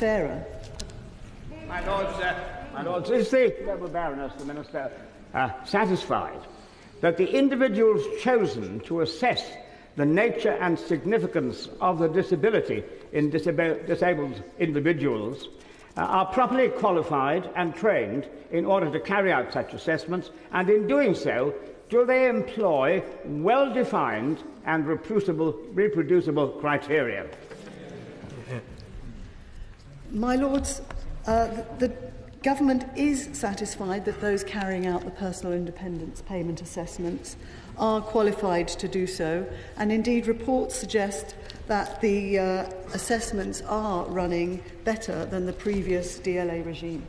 fairer? My Lords, uh, my Lords, is the noble Baroness, the Minister, uh, satisfied that the individuals chosen to assess the nature and significance of the disability in disab- disabled individuals uh, are properly qualified and trained in order to carry out such assessments, and in doing so, do they employ well defined and reproducible, reproducible criteria? My Lords, uh, the, the Government is satisfied that those carrying out the personal independence payment assessments are qualified to do so, and indeed reports suggest that the uh, assessments are running better than the previous DLA regime.